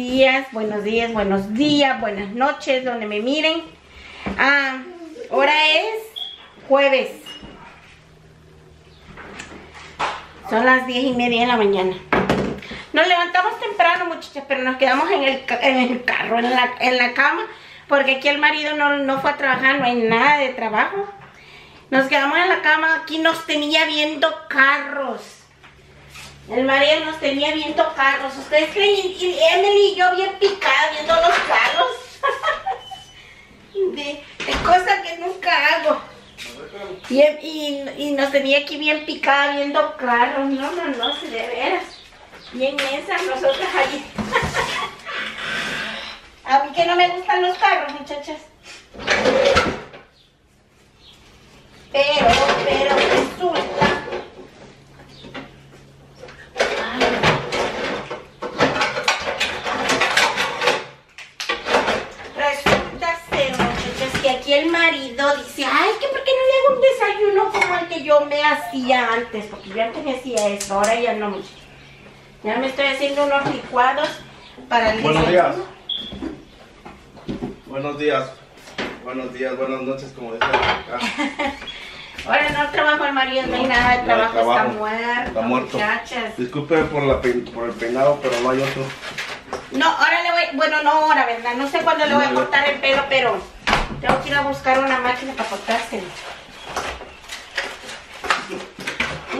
días, buenos días, buenos días, buenas noches, donde me miren. Ah, ahora es jueves. Son las diez y media de la mañana. Nos levantamos temprano, muchachas, pero nos quedamos en el, en el carro, en la, en la cama, porque aquí el marido no, no fue a trabajar, no hay nada de trabajo. Nos quedamos en la cama, aquí nos tenía viendo carros. El marido nos tenía viendo carros. ¿Ustedes creen? Y Emily y yo bien picada viendo los carros. de, de cosas que nunca hago. Y, y, y nos tenía aquí bien picada viendo carros. No, no, no, sí, de veras. Bien esas, nosotras allí. A mí que no me gustan los carros, muchachas. Pero resulta. Ay. Resulta ser, muchachas, que aquí el marido dice, ay, que por qué no le hago un desayuno como el que yo me hacía antes, porque yo antes me hacía eso, ahora ya no, muchachas. Ya me estoy haciendo unos licuados para el Buenos días. Buenos días. Buenos días, buenas noches, como dicen acá. Ahora no trabajo el marido, no hay nada de trabajo, está muerto, está muerto. muchachas. Disculpe por, la por el peinado, pero no hay otro. No, ahora le voy, bueno, no ahora, ¿verdad? No sé cuándo le voy a cortar el pelo, pero tengo que ir a buscar una máquina para cortárselo.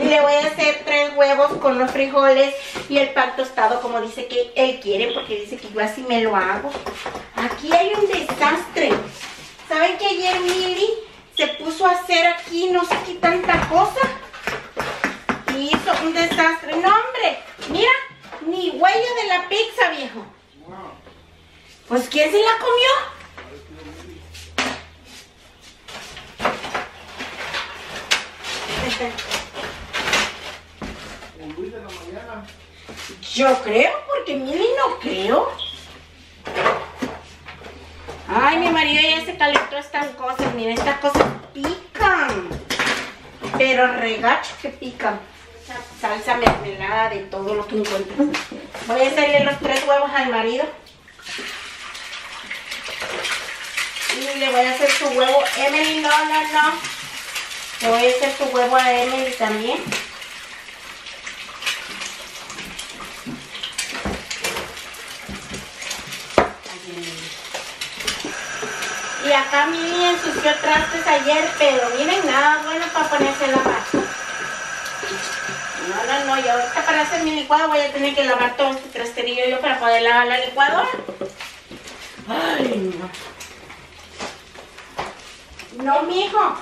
Y le voy a hacer tres huevos con los frijoles y el pan tostado como dice que él quiere, porque dice que yo así me lo hago. Aquí hay un desastre. ¿Saben que ayer Mili se puso a hacer aquí no sé qué tanta cosa? Y hizo un desastre. No, hombre, mira, ni huella de la pizza, viejo. Pues ¿quién se la comió? Yo creo, porque Mili no creo. Ay, mi marido ya se calentó estas cosas. Miren, estas cosas pican. Pero regacho que pican. Salsa mermelada de todo lo que encuentro. Voy a hacerle los tres huevos al marido. Y le voy a hacer su huevo. Emily, no, no, no. Le voy a hacer su huevo a Emily también. Y acá mi ensució trastes ayer, pero miren, nada bueno para ponerse a lavar. No, no, no, y ahorita para hacer mi licuado voy a tener que lavar todo este trasterillo yo para poder lavar la licuadora. Ay, no. No, mijo.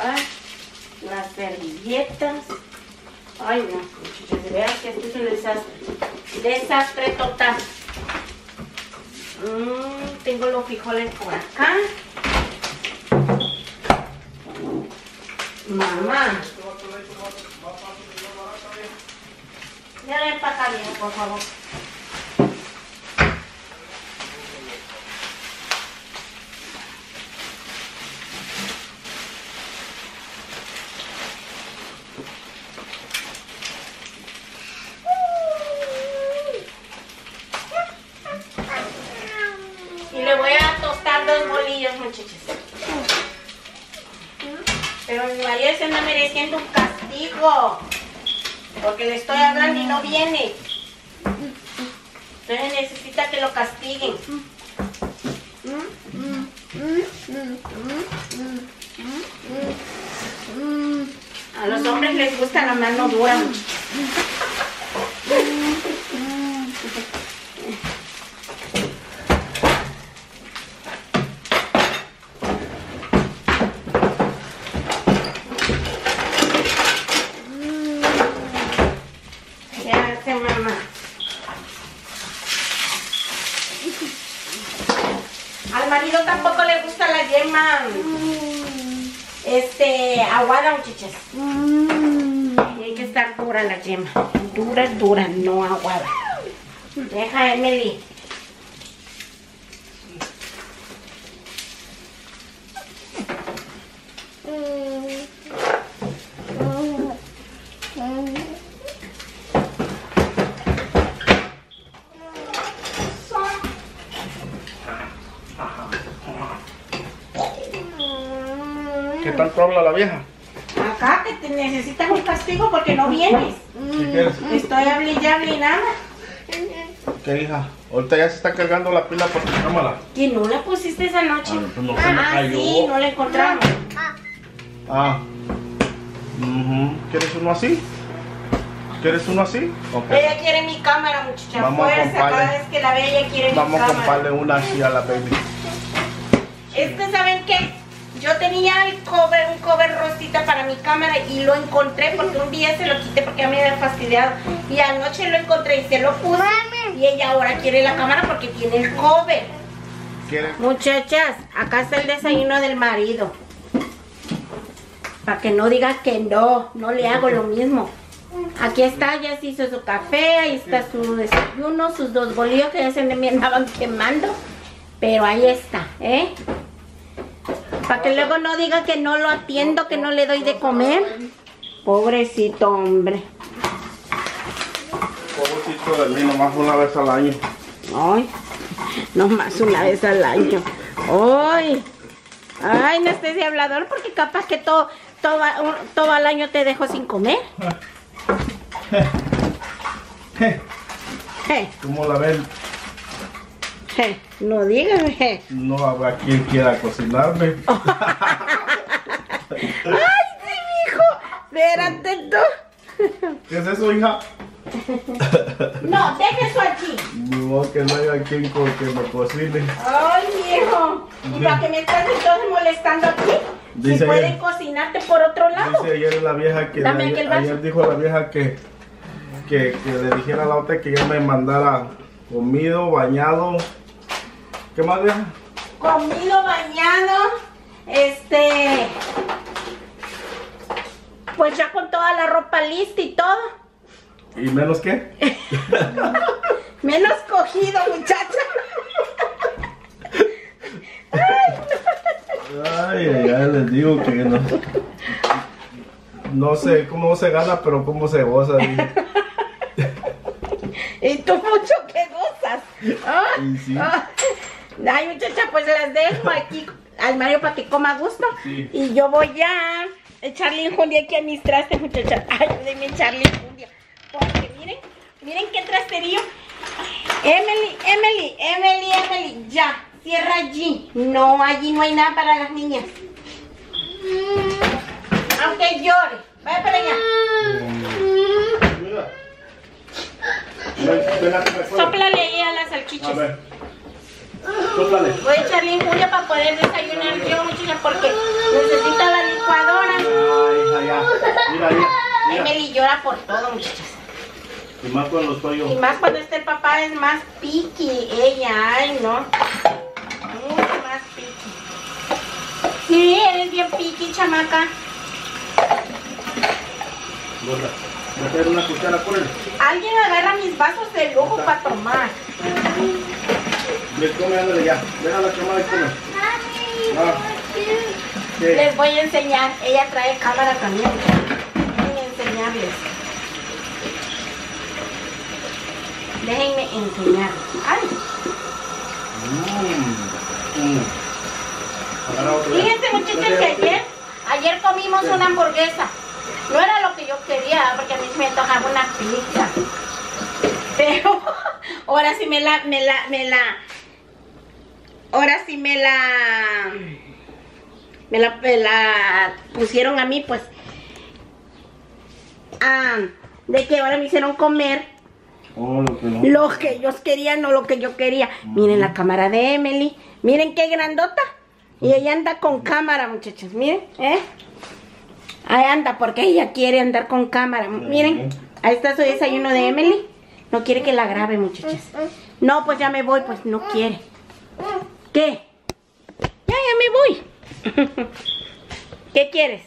Ah, las servilletas. Ay, no, muchachos, de veras que esto es un desastre. Desastre total. Mm, tengo los frijoles por acá. Mamá. Ya ven para acá, viejo, por favor. Y le voy a tostar dos bolillos, muchachos. Pero mi marido mereciendo un castigo. Porque le estoy hablando y no viene. Entonces necesita que lo castiguen. A los hombres les gusta la mano dura. ¿Qué hace mamá? Al marido tampoco le gusta este aguada, muchachas. estar dura la yema. Dura, dura, no aguada. Deja, Emily. ¿Qué tanto habla la vieja? Que te necesitas un castigo porque no vienes. ¿Qué quieres? Estoy hablando y hable y nada. ¿Qué hija? Ahorita ya se está cargando la pila por tu cámara. Que no la pusiste esa noche. Ah, pues no Ah, cayó. sí, no la encontramos. Ah. Ujú. ¿Quieres uno así? ¿Quieres uno así? Ok. Ella quiere mi cámara, muchacha. Vamos a Fuerza, comprarle. cada vez que la ve, ella quiere Vamos mi a cámara. comprarle una así a la baby. Es que, ¿saben qué? Yo tenía el cover, un cover rosita para mi cámara y lo encontré porque un día se lo quité porque a mí me había fastidiado. Y anoche lo encontré y se lo puse. Y ella ahora quiere la cámara porque tiene el cover. ¿Quieres? Muchachas, acá está el desayuno del marido. Para que no diga que no, no le hago lo mismo. Aquí está, ya se hizo su café, ahí está su desayuno, sus dos bolillos que ya se me andaban quemando. Pero ahí está, ¿eh? Para que luego no diga que no lo atiendo, que no le doy de comer. Pobrecito hombre. Pobrecito de mí, nomás una vez al año. Ay, no más una vez al año. Ay, ay, no estés de hablador porque capaz que todo, todo, todo el año te dejo sin comer. Je, ¿Cómo la ven? je, no digas, je. No habrá quien quiera cocinarme. Ay, sí, mijo. Espérate tú. ¿Qué es eso, hija? No, deja eso aquí. Modo que no haya quien que me cocine. Ay, viejo. ¿Y para que me estás entonces molestando aquí? Si Dice pueden ella. cocinarte por otro lado. Dice ayer la vieja que Dame ayer, ayer dijo la vieja que, que, que le dijera a la otra que ya me mandara comido, bañado. ¿Qué más vieja? comido, bañado, este, pues ya con toda la ropa lista y todo, ¿Y menos qué? menos cogido, muchacha. Ay, ay, ay, les digo que no. No sé cómo se gana, pero cómo se goza. dice. Y tú mucho que gozas. ¿ah? Y sí. Ah. Ay, muchacha, pues las dejo aquí al Mario para que coma a gusto. Sí. Y yo voy a echarle injundia aquí a mis trastes, muchacha. Ayúdenme a echarle injundia. Porque miren, miren qué trasterío. Emily, Emily, Emily, Emily, ya. Cierra allí. No, allí no hay nada para las niñas. Aunque llore. Vaya para allá. A. Sóplale ahí a las A salchichas. ver. Sóplale. Voy a echarle injundia para poder desayunar yo, muchacha, porque necesito la licuadora. Ay, ya. Mira, mira. mira. Emily llora por todo, muchachas. Y más cuando estoy Y yo. más cuando está el papá es más piqui. Ella, ay, no. Mucho más piqui. Sí, eres bien piqui, chamaca. Gorda. ¿Me traes una cuchara con él? Alguien agarra mis vasos de lujo para tomar. Ven, come, ándale ya. Deja la cámara y come. Ah. Les voy a enseñar. Ella trae cámara también. Déjenme enseñarles. Déjenme enseñar. Ay, Mm. Mm. Fíjense muchachos que ayer, ayer comimos una hamburguesa. No era lo que yo quería, porque a mí me antojaba una pizza. Pero ahora sí me la, me la, me la, ahora sí me la, me la, me la pusieron a mí, pues, ah, de que ahora me hicieron comer Oh, lo que no. lo que ellos querían, no lo que yo quería. Miren la cámara de Emily. Miren qué grandota. Y ella anda con cámara, muchachos. Miren, ¿eh? Ahí anda, porque ella quiere andar con cámara. Miren, ahí está su desayuno de Emily. No quiere que la grabe, muchachas. No, pues ya me voy, pues no quiere. ¿Qué? Ya, ya me voy. ¿Qué quieres?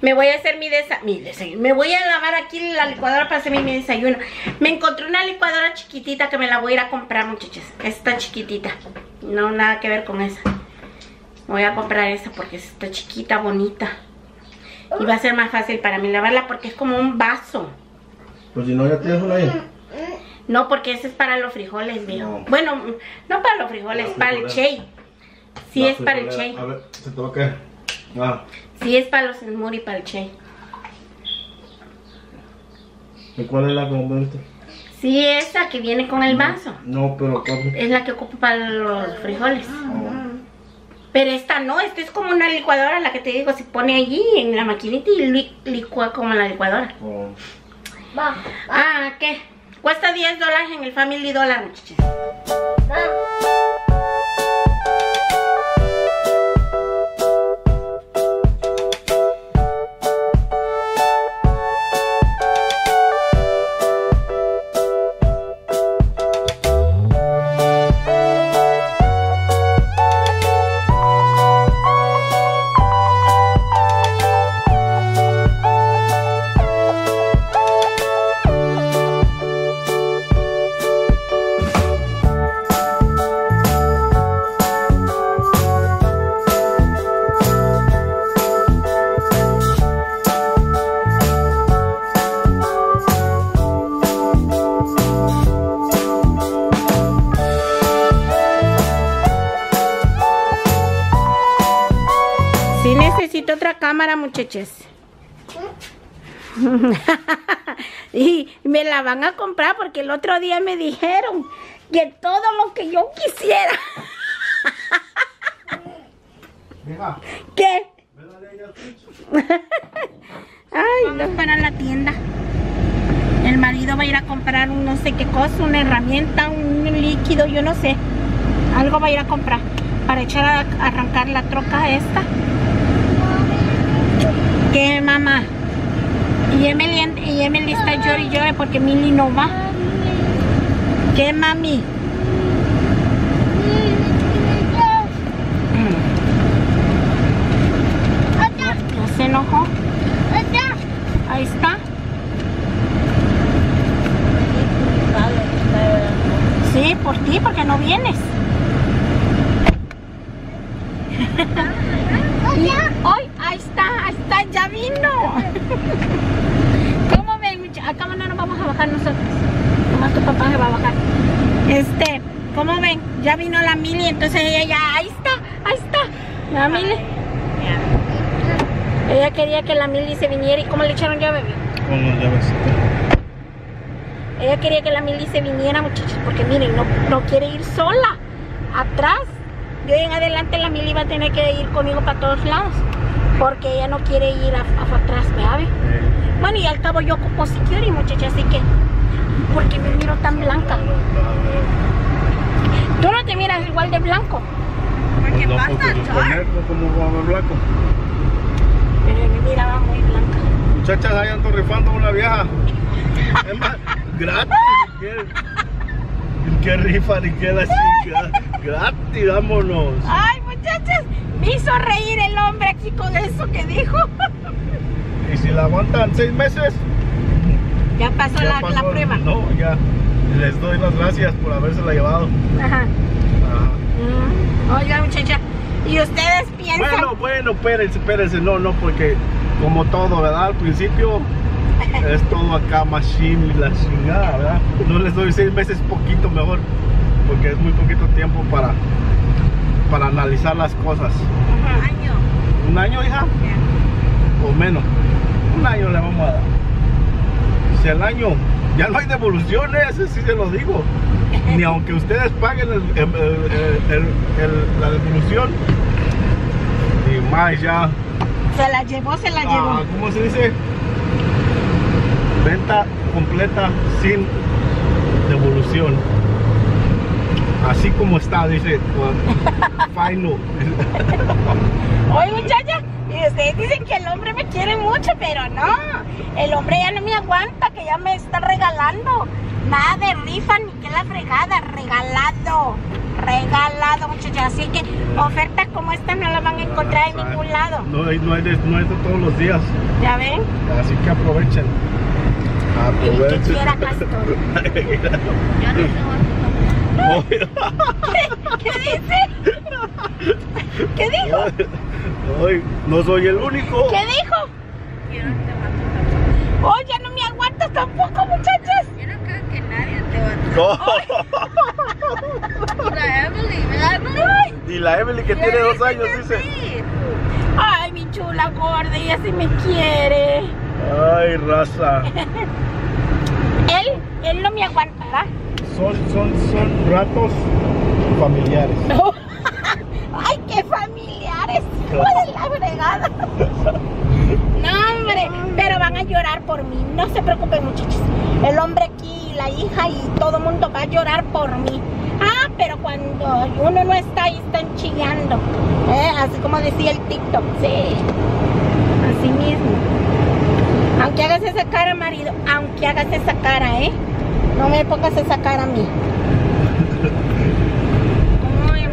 Me voy a hacer mi, desa mi desayuno. Me voy a lavar aquí la licuadora para hacer mi desayuno. Me encontré una licuadora chiquitita que me la voy a ir a comprar, muchachos. Esta chiquitita. No, nada que ver con esa. Voy a comprar esa porque está chiquita, bonita. Y va a ser más fácil para mí lavarla porque es como un vaso. Pues si no, ya tienes una ahí. No, porque ese es para los frijoles. No. Bueno, no para los frijoles, para el chey. Sí, es para el chey. A ver, se te va a caer. Ah, Sí, es para los smoothie, para el chey. ¿y cuál es la que compraste? Sí, esa que viene con el vaso. No, pero ¿cuál? Es la que ocupo para los frijoles. Oh. Pero esta no, esta es como una licuadora, la que te digo, se pone allí en la maquinita y li- licúa como la licuadora. Oh. Ah, ¿qué? Cuesta 10 dólares en el Family Dollar. y me la van a comprar porque el otro día me dijeron que todo lo que yo quisiera. ¿Qué? Ay, vamos para la tienda. El marido va a ir a comprar un no sé qué cosa, una herramienta, un líquido, yo no sé. Algo va a ir a comprar para echar a, a arrancar la troca esta. ¿Qué, mamá? Y Emily, y Emily está llorando y llore porque Milly no va. ¿Qué, mami? ¿No se enojó? Ahí está. Sí, por ti, porque no vienes. Hoy, ahí está, ya vino. ¿Cómo ven, Acá no nos vamos a bajar nosotros. Nomás tu papá se va a bajar. Este, ¿cómo ven? Ya vino la Mili, entonces ella ya, ahí está, ahí está. La Mili. Ella quería que la Mili se viniera y ¿cómo le echaron ya, bebé? Con los llavecitos. Ella quería que la Mili se viniera, muchachos, porque miren, no, no quiere ir sola. Atrás. De hoy en adelante la Mili va a tener que ir conmigo para todos lados. Porque ella no quiere ir a, a- atrás. Eh, Bueno, y al cabo yo ocupo security, muchachos, así que... Porque me miro tan blanca. Tú no te miras igual de blanco. Pues no, porque los conejos, como blanco. Pero yo me miraba muy blanca. Muchachas, ahí ando rifando una vieja. Es más, gratis. si. ¿Qué rifa ni qué la chica? Gratis, vámonos. Ay, muchachos, me hizo reír el hombre aquí con eso que dijo. Y si la aguantan seis meses, Ya pasó, ya la, pasó. la prueba. No, ya. Les doy las gracias por habérsela llevado. Ajá. Ajá. Mm, Oiga, muchacha, ¿y ustedes piensan? Bueno, bueno, espérense, espérense. No, no, porque como todo, ¿verdad? Al principio es todo acá machine y la chingada, ¿verdad? No les doy seis meses, poquito mejor, porque es muy poquito tiempo para, para analizar las cosas. Ajá. ¿Un año, hija? O menos. Un año le vamos a dar. Si al año ya no hay devoluciones, sí se lo digo. Ni aunque ustedes paguen el- el- el- el- el- la devolución. Y más ya. Se la llevó, se la ah, llevó. ¿Cómo se dice? Venta completa sin devolución. Así como está, dice. Final. Oye, muchacha, y ustedes dicen que el hombre me quiere mucho, pero no. El hombre ya no me aguanta, que ya me está regalando. Nada de rifa ni que la fregada, regalado. regalado, muchachos. Así que ofertas como esta no las van a encontrar en ningún lado. No no hay de, no hay de todos los días. ¿Ya ven? Así que aprovechen. Y que Aprovechen. quiera. Yo no tengo ¿Qué dice? ¿Qué dijo? Ay, no soy el único. ¿Qué dijo? Yo no te mato Oh, ya no me aguantas tampoco, muchachos. Yo no creo que nadie te va No. a La Emily, ¿verdad, Emily? Y la Emily que tiene dos años dice. Ay, mi chula gorda, ella sí me quiere. Ay, raza. Él, él no me aguantará. Son, son, son ratos familiares. Ay, qué familiares. hijo de la fregada. No, hombre, pero van a llorar por mí. No se preocupen, muchachos. El hombre aquí, la hija y todo el mundo va a llorar por mí. Ah, pero cuando uno no está ahí, están chillando. ¿Eh? Así como decía el TikTok. Sí. Así mismo. Aunque hagas esa cara, marido, aunque hagas esa cara, ¿eh? No me pongas esa cara a mí.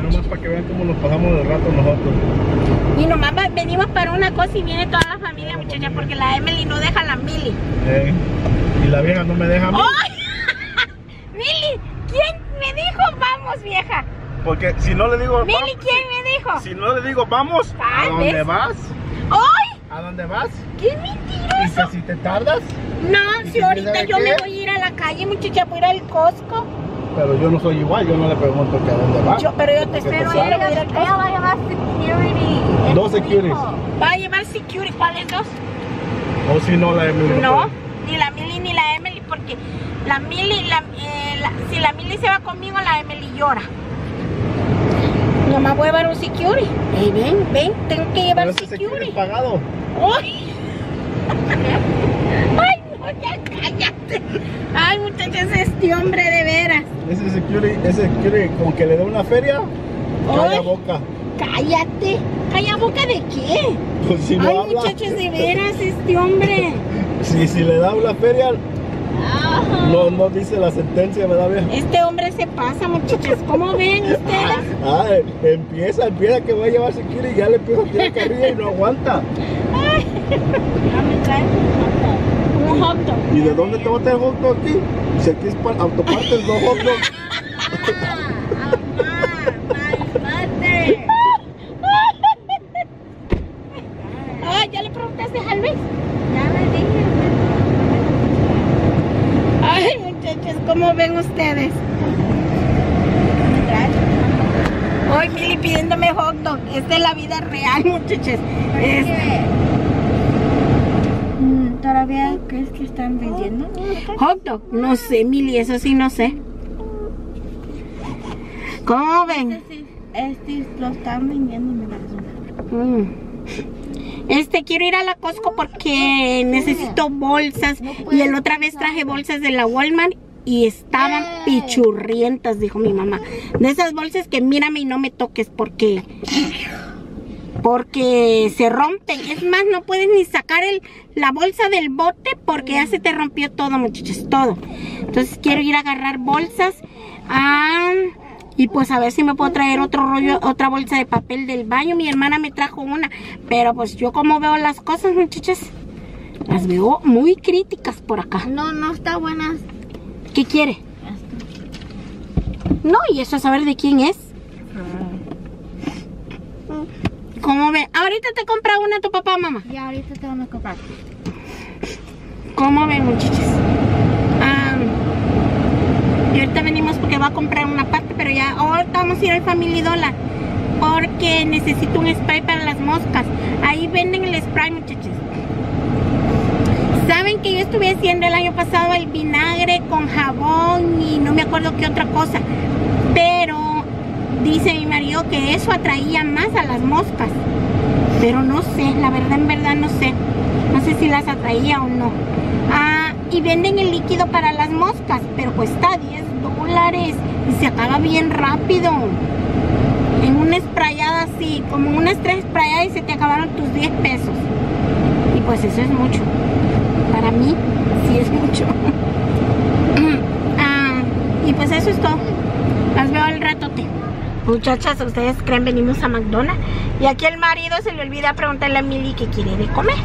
Nomás para que vean cómo nos pasamos de rato nosotros. Y nomás venimos para una cosa y viene toda la familia, muchacha, porque la Emily no deja a la Milly. Eh, Y la vieja no me deja a. Milly, ¿quién me dijo vamos, vieja? Porque si no le digo. Vamos, ¿quién me dijo? Si no le digo vamos, ¿a dónde ¿ves? vas? ¡Ay! ¿A dónde vas? ¡Qué Y mentiroso! que si te tardas, No, ¿Y si si ahorita yo qué? me voy a ir a la calle, muchacha, voy a ir al Costco. pero yo no soy igual, yo no le pregunto que a dónde vas. Yo, pero yo te espero ahí, salgas. voy a ir al Ella va a llamar security. Dos hijo. ¿Va a llevar security? ¿Cuáles dos? O si no, la Emily. No, puede. ni la Milly ni la Emily, porque la Milly, la, eh, la- si la Milly se va conmigo, la Emily llora. Nomás voy a llevar un security. Ven, ven, tengo que llevar Pero ese security security. pagado. ¡Ay! ¡Ay, no, ya cállate! ¡Ay, muchachos, este hombre de veras! Ese security, ese security, como que le da una feria, calla Ay. boca. ¡Cállate! ¿Calla boca de qué? Pues si no ¡Ay, habla, muchachos, de veras, este hombre! si, si le da una feria, no, no dice la sentencia, ¿verdad, vieja? Este hombre se pasa, muchachos. ¿Cómo ven ustedes? Ah, empieza, empieza que va a llevar security y ya le empieza a tirar carrilla y no aguanta. Ya me trae Un hot dog. ¿Y de dónde te va a traer hot dog aquí? Si aquí es pa- autopartes, no hot dog. Ay, ¿ya le preguntaste a Luis? Ya le dije. Ay, muchachos, ¿cómo ven ustedes? Hoy Mili pidiéndome hot dog. Esta es la vida real, muchachos. Es- ¿Todavía crees que están vendiendo? hot dog. No sé, Mili, eso sí no sé. ¿Cómo ven? Este, sí, este lo están vendiendo, me parece. Mm. Este, quiero ir a la Costco porque necesito bolsas. Y el otra vez traje bolsas de la Walmart y estaban pichurrientas, dijo mi mamá. De esas bolsas que mírame y no me toques porque porque se rompen. Es más, no puedes ni sacar el, la bolsa del bote porque ya se te rompió todo, muchachos, todo. Entonces quiero ir a agarrar bolsas. Ah, y pues a ver si me puedo traer otro rollo, otra bolsa de papel del baño. Mi hermana me trajo una. Pero pues yo como veo las cosas, muchachas, las veo muy críticas por acá. No, no está buena. ¿Qué quiere? No, y eso a saber de quién es. ¿Cómo ve? Ahorita te compra una tu papá, mamá. Y ahorita te van a comprar. ¿Cómo ven, muchachos? Y ahorita venimos porque va a comprar una parte, pero ya ahorita vamos a ir al Family Dollar porque necesito un spray para las moscas. Ahí venden el spray, muchachos. Saben que yo estuve haciendo el año pasado el vinagre con jabón y no me acuerdo qué otra cosa. Pero dice mi marido que eso atraía más a las moscas. Pero no sé, la verdad, en verdad no sé. No sé si las atraía o no. Ah, y venden el líquido para las moscas, pero cuesta 10 dólares y se acaba bien rápido. En una sprayada así, como unas tres sprayadas y se te acabaron tus 10 pesos. Y pues eso es mucho. Para mí, sí es mucho. Ah, y pues eso es todo. Las veo al ratote. Muchachas, ¿ustedes creen venimos a McDonald's? Y aquí el marido se le olvida preguntarle a Milly qué quiere de comer.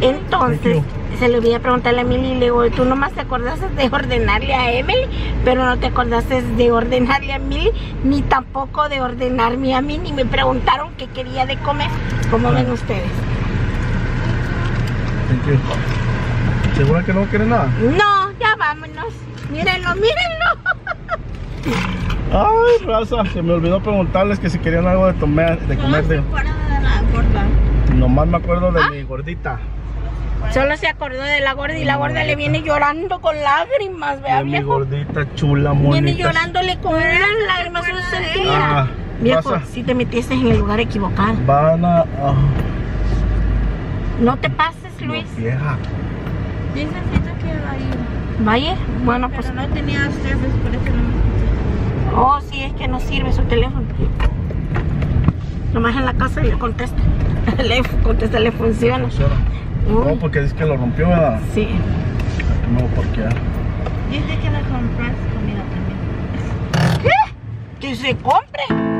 Entonces, se le olvida preguntarle a Milly y le digo, tú nomás te acordaste de ordenarle a Emily, pero no te acordaste de ordenarle a Milly, ni tampoco de ordenarme a mí, ni me preguntaron qué quería de comer. ¿Cómo ven ustedes? ¿Segura que no quiere nada? No, ya vámonos. Mírenlo, mírenlo. Ay, raza, se me olvidó preguntarles que si querían algo de, tomar, de No comer. de-. Nomás me acuerdo ¿Ah? de mi gordita. Solo se acordó de la gorda y la gorda le viene llorando con lágrimas, vea De mi viejo. gordita chula, bonita. Viene llorándole con unas lágrimas. Ah, Viejo, raza, si te metiste en el lugar equivocado. van a... ah, No te pases, Luis. no, vieja. Dice Tito que va a ir. Vaya, bueno, pues. No tenía service, por eso no me Oh, sí, es que no sirve su teléfono. Nomás en la casa y le contesta. Le contesta, le funciona. Funciona. Uy, No, porque dice que lo rompió, ¿verdad? Sí. No, porque... Dice que la compras comida también. Que se compre.